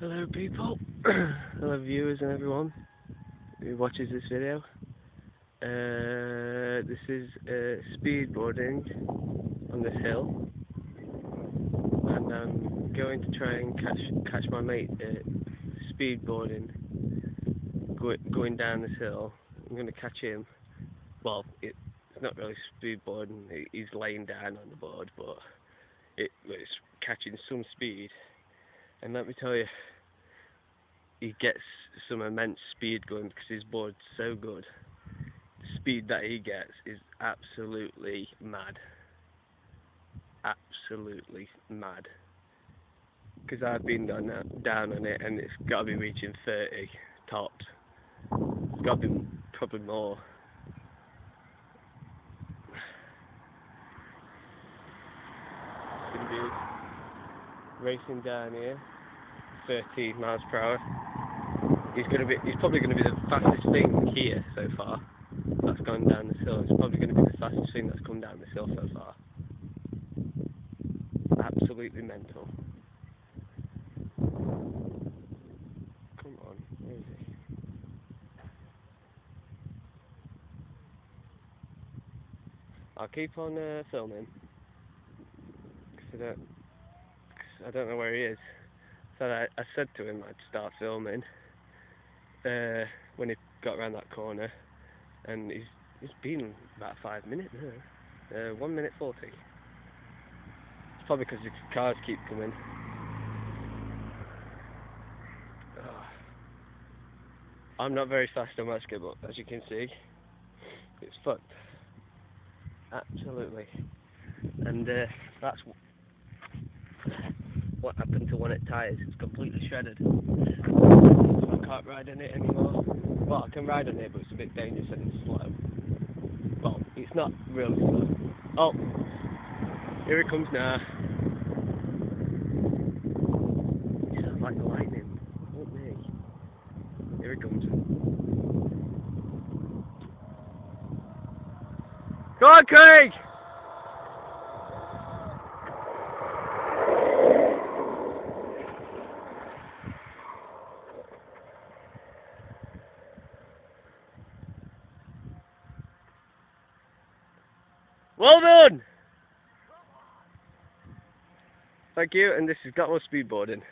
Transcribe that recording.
Hello people, hello viewers and everyone who watches this video. Uh, this is uh, speedboarding on this hill and I'm going to try and catch catch my mate uh, speedboarding go, going down this hill. I'm going to catch him. Well, it, it's not really speedboarding, he's laying down on the board but it, it's catching some speed and let me tell you, he gets some immense speed going because his board's so good. The speed that he gets is absolutely mad. Absolutely mad. Because I've been down, down on it and it's got to be reaching 30 tops. It's got to be probably more. It's going to be racing down here. 30 miles per hour. He's to be, he's probably going to be the fastest thing here so far. That's gone down this hill. It's probably going to be the fastest thing that's come down this hill so far. Absolutely mental. Come on, where is he? I'll keep on uh, filming. Cause I don't, I don't know where he is. So I, I said to him I'd start filming uh, when he got around that corner, and he's he's been about five minutes now. Uh, one minute forty. It's probably because the cars keep coming. Oh. I'm not very fast on my skateboard, as you can see. It's fucked. Absolutely. And uh, that's what happened to of the tyres. It's completely shredded. So I can't ride on it anymore. Well, I can ride on it, but it's a bit dangerous and it's slow. Well, it's not really slow. Oh, here it comes now. It sounds like lightning. Not me. Here it comes. Go on, Craig! Well done! Thank you, and this is More Speedboarding.